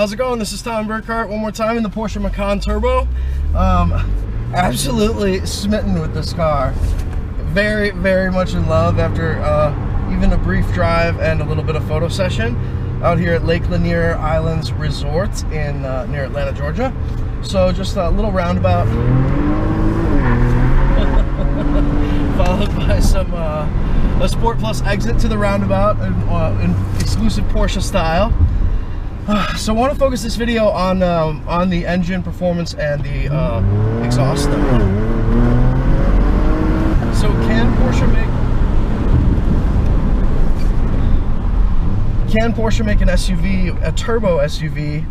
How's it going? This is Tom Burkart one more time in the Porsche Macan Turbo. Um, absolutely smitten with this car. Very, very much in love after uh, even a brief drive and a little bit of photo session out here at Lake Lanier Islands Resort in uh, near Atlanta, Georgia. So just a little roundabout followed by some uh, a Sport Plus exit to the roundabout in, uh, in exclusive Porsche style. so I want to focus this video on um, on the engine performance and the uh, exhaust. So can Porsche make can Porsche make an SUV, a turbo SUV,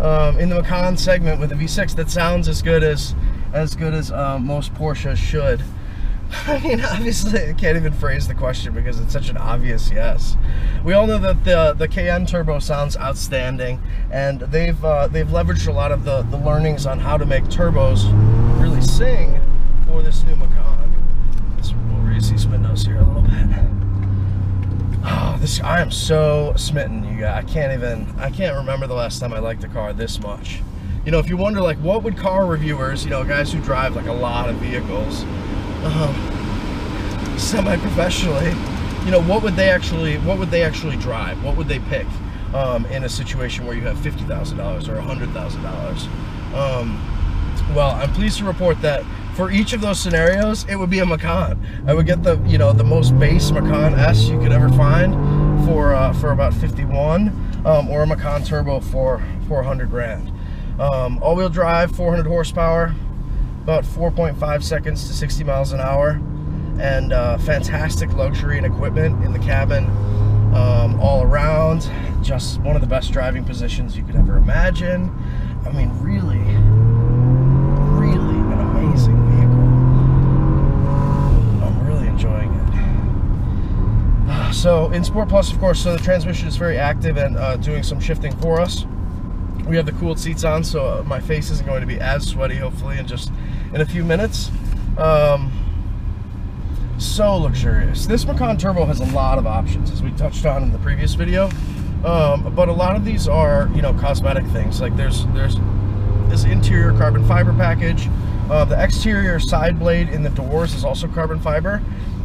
um, in the Macan segment with a V6 that sounds as good as as good as uh, most Porsches should? I mean, obviously, I can't even phrase the question because it's such an obvious yes. We all know that the the Cayenne Turbo sounds outstanding, and they've uh, they've leveraged a lot of the the learnings on how to make turbos really sing for this new Macan. So we'll raise these windows here a little bit. Oh, this I am so smitten, you guys. I can't even I can't remember the last time I liked a car this much. You know, if you wonder like what would car reviewers, you know, guys who drive like a lot of vehicles, um, semi-professionally, you know, what would they actually, what would they actually drive? What would they pick um, in a situation where you have fifty thousand dollars or a hundred thousand dollars? Um, well, I'm pleased to report that for each of those scenarios, it would be a Macan. I would get the, you know, the most base Macan S you could ever find for uh, for about 51, um, or a Macan Turbo for 400 grand. Um, all-wheel drive, 400 horsepower, about 4.5 seconds to 60 miles an hour and uh, fantastic luxury and equipment in the cabin um, all around. Just one of the best driving positions you could ever imagine. I mean really really an amazing vehicle. I'm really enjoying it. So in Sport Plus of course so the transmission is very active and uh, doing some shifting for us. We have the cooled seats on so uh, my face isn't going to be as sweaty hopefully in just in a few minutes. Um, so luxurious this Macan Turbo has a lot of options as we touched on in the previous video um, but a lot of these are you know cosmetic things like there's there's this interior carbon fiber package uh, the exterior side blade in the doors is also carbon fiber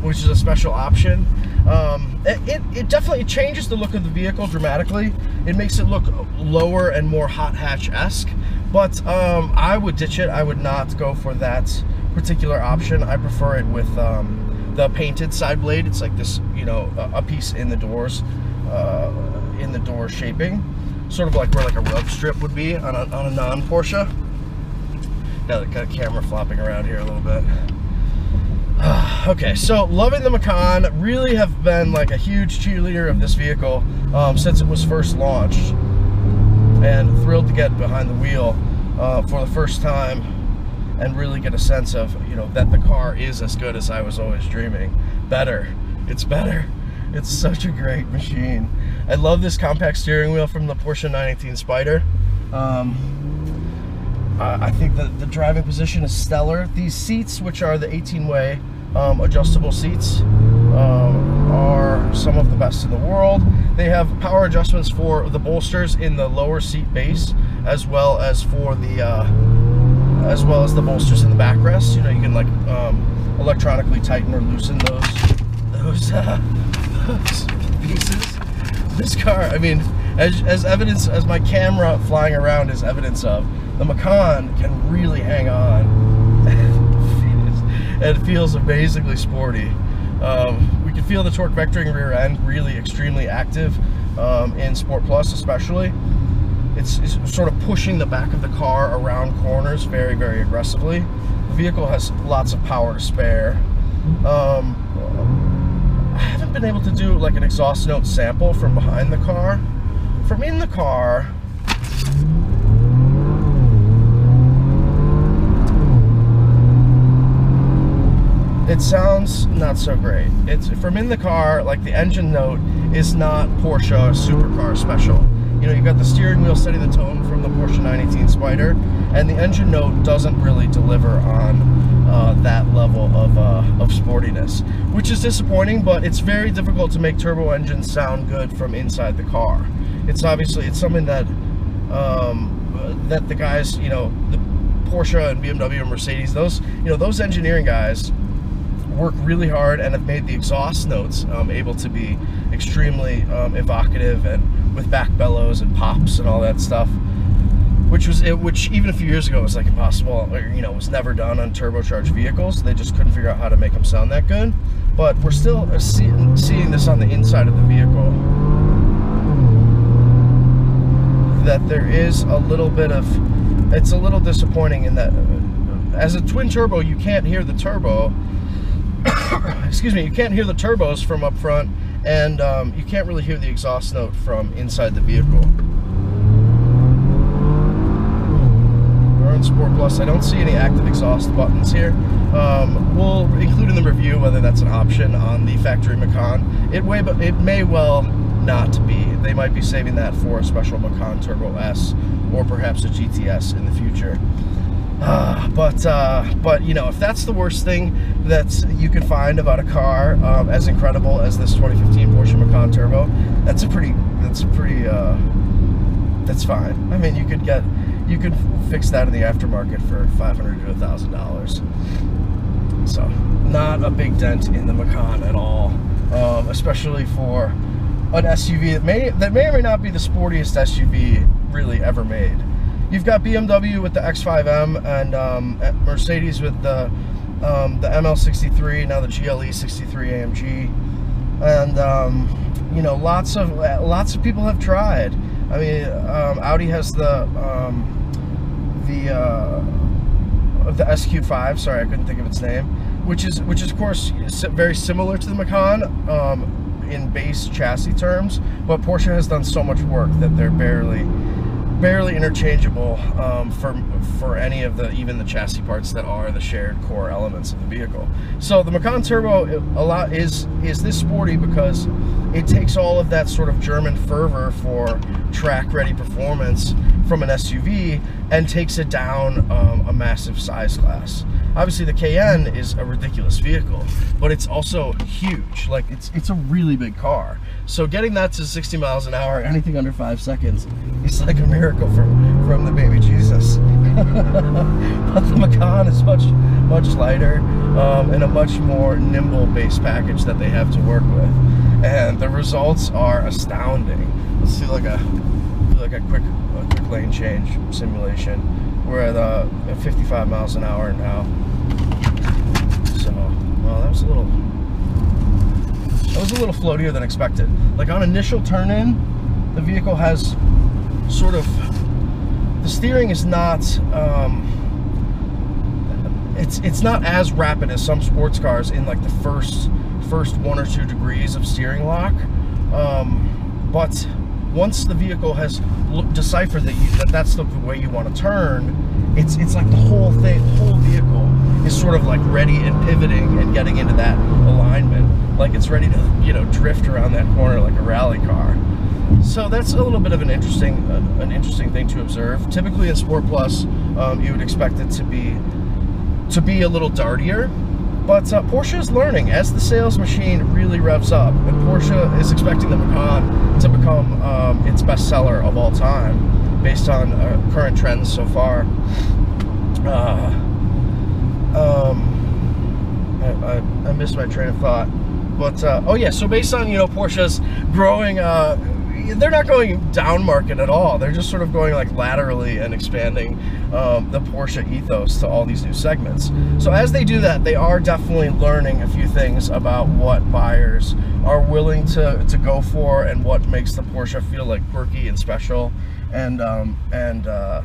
which is a special option um, it, it definitely changes the look of the vehicle dramatically. It makes it look lower and more hot hatch-esque, but um, I would ditch it. I would not go for that particular option. I prefer it with um, the painted side blade. It's like this, you know, a, piece in the doors, uh, in the door shaping, sort of like where like a rub strip would be on a, on a non-Porsche. Now, got a camera flopping around here a little bit. okay, so loving the Macan, really have been like a huge cheerleader of this vehicle um, since it was first launched. And thrilled to get behind the wheel uh, for the first time and really get a sense of, you know, that the car is as good as I was always dreaming. Better. It's better. It's such a great machine. I love this compact steering wheel from the Porsche 918 Spyder. Um, I think that the driving position is stellar. These seats, which are the 18-way um, adjustable seats, um, are some of the best in the world. They have power adjustments for the bolsters in the lower seat base, as well as for the uh, as well as the bolsters in the backrest. You know, you can like um, electronically tighten or loosen those those, uh, those pieces. This car, I mean, as, as evidence, as my camera flying around is evidence of, the Macan can really hang on. it feels amazingly sporty. Um, we can feel the torque vectoring rear end really extremely active um, in Sport Plus especially. It's, it's, sort of pushing the back of the car around corners very, very aggressively. The vehicle has lots of power to spare. Um, I haven't been able to do like an exhaust note sample from behind the car. From in the car, it sounds not so great. It's from in the car, like the engine note is not Porsche supercar special. You know, you've got the steering wheel setting the tone from the Porsche 918 Spyder, and the engine note doesn't really deliver on uh, that level of, uh, of sportiness, which is disappointing, but it's very difficult to make turbo engines sound good from inside the car. It's obviously, it's something that um, that the guys, you know, the Porsche and BMW and Mercedes, those, you know, those engineering guys work really hard and have made the exhaust notes um, able to be extremely um, evocative and with back bellows and pops and all that stuff which was it, which even a few years ago was like impossible or you know was never done on turbocharged vehicles they just couldn't figure out how to make them sound that good. But we're still uh, seeing, seeing this on the inside of the vehicle that there is a little bit of it's a little disappointing in that uh, as a twin turbo you can't hear the turbo excuse me you can't hear the turbos from up front and um, you can't really hear the exhaust note from inside the vehicle we're in Sport Plus I don't see any active exhaust buttons here um, we'll include in the review whether that's an option on the factory Macan it, it may well not be. They might be saving that for a special Macan Turbo S or perhaps a GTS in the future. Uh, but uh, but you know if that's the worst thing that you can find about a car um, as incredible as this 2015 Porsche Macan Turbo, that's a pretty that's a pretty uh, that's fine. I mean you could get you could fix that in the aftermarket for 500 to thousand dollars. So not a big dent in the Macan at all, um, especially for an SUV that may that may or may not be the sportiest SUV really ever made. You've got BMW with the X5M and um, Mercedes with the um, the ML63, now the GLE 63 AMG, and um, you know lots of lots of people have tried. I mean, um, Audi has the um, the uh, the SQ5. Sorry, I couldn't think of its name, which is which is of course very similar to the Macan um, in base chassis terms, but Porsche has done so much work that they're barely barely interchangeable um, for for any of the even the chassis parts that are the shared core elements of the vehicle. So the Macan Turbo a lot is is this sporty because it takes all of that sort of German fervor for track ready performance from an SUV and takes it down um, a massive size class. Obviously the Cayenne is a ridiculous vehicle, but it's also huge. Like it's it's a really big car. So getting that to 60 miles an hour, anything under five seconds, is like a miracle from from the baby Jesus. but the Macan is much much lighter um, and a much more nimble base package that they have to work with, and the results are astounding. Let's do like a like a quick a quick lane change simulation. We're at uh, 55 miles an hour now. So, well, that was a little, that was a little floatier than expected. Like on initial turn in, the vehicle has sort of, the steering is not, um, it's it's not as rapid as some sports cars in like the first first one or two degrees of steering lock. Um, but once the vehicle has deciphered that, you, that that's the way you want to turn, it's it's like the whole thing, whole vehicle is sort of like ready and pivoting and getting into that alignment, like it's ready to you know drift around that corner like a rally car. So that's a little bit of an interesting uh, an interesting thing to observe. Typically in Sport Plus, um, you would expect it to be to be a little dartier, but uh, Porsche is learning as the sales machine really revs up, and Porsche is expecting the Macan to become um, its best seller of all time, based on uh, current trends so far. Uh, um, I, I, I, missed my train of thought, but uh, oh yeah, so based on you know Porsche's growing uh, they're not going down market at all. They're just sort of going like laterally and expanding um, the Porsche ethos to all these new segments. So as they do that, they are definitely learning a few things about what buyers are willing to, to go for and what makes the Porsche feel like quirky and special and um, and uh,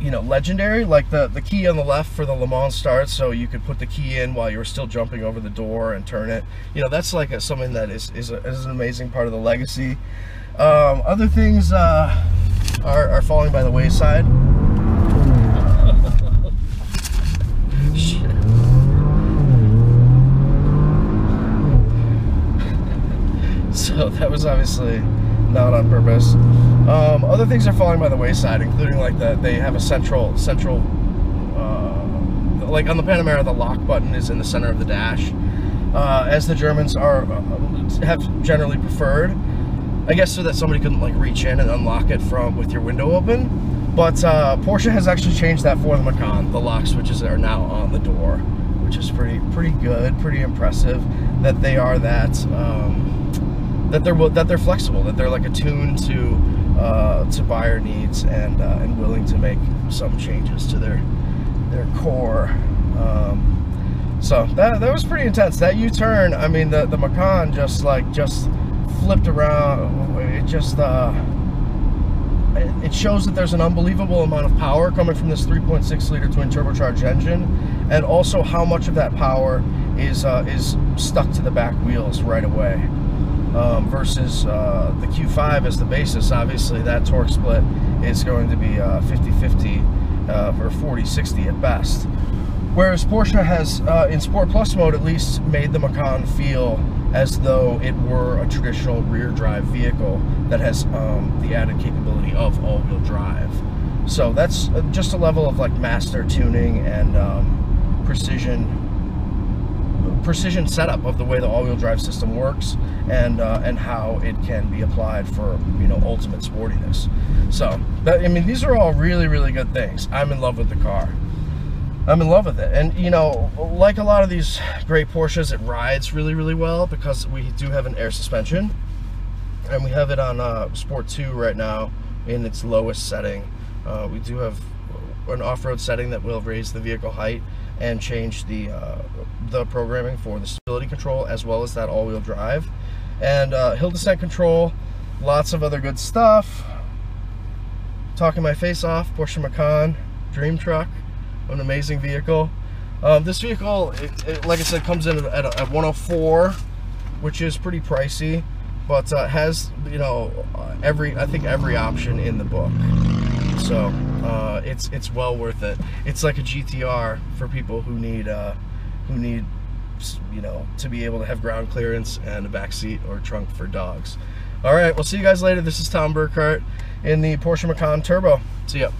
you know legendary like the the key on the left for the Le Mans starts so you could put the key in while you were still jumping over the door and turn it. You know that's like a, something that is is, a, is, an amazing part of the legacy. Um, other things uh, are, are falling by the wayside. So that was obviously not on purpose. Um, other things are falling by the wayside, including like that they have a central central uh, like on the Panamera, the lock button is in the center of the dash, uh, as the Germans are uh, have generally preferred. I guess so that somebody couldn't like reach in and unlock it from with your window open. But uh, Porsche has actually changed that for the Macan. The lock switches are now on the door, which is pretty pretty good, pretty impressive that they are that um, that they're that they're flexible, that they're like attuned to uh, to buyer needs and uh, and willing to make some changes to their their core. Um, so that, that was pretty intense. That U-turn, I mean, the, the Macan just like, just flipped around. It just, uh, it shows that there's an unbelievable amount of power coming from this 3.6 liter twin turbocharged engine and also how much of that power is uh, is stuck to the back wheels right away um, versus uh, the Q5 as the basis obviously that torque split is going to be 50-50 uh, uh, or 40-60 at best Whereas Porsche has, uh, in Sport Plus mode at least, made the Macan feel as though it were a traditional rear drive vehicle that has um, the added capability of all-wheel drive. So that's uh, just a level of like master tuning and um, precision precision setup of the way the all-wheel drive system works and uh, and how it can be applied for you know ultimate sportiness. So I mean these are all really really good things. I'm in love with the car. I'm in love with it. And you know, like a lot of these great Porsches, it rides really, really well because we do have an air suspension. And we have it on uh, Sport 2 right now in its lowest setting. Uh, we do have an off-road setting that will raise the vehicle height and change the uh, the programming for the stability control as well as that all-wheel drive. And uh, hill descent control, lots of other good stuff. Talking my face off, Porsche Macan, dream truck an amazing vehicle. Um, this vehicle, it, it, like I said, comes in at, at 104, which is pretty pricey, but uh, has you know every I think every option in the book. So uh, it's it's well worth it. It's like a GTR for people who need uh, who need you know to be able to have ground clearance and a back seat or trunk for dogs. All right, we'll see you guys later. This is Tom Burkart in the Porsche Macan Turbo. See ya.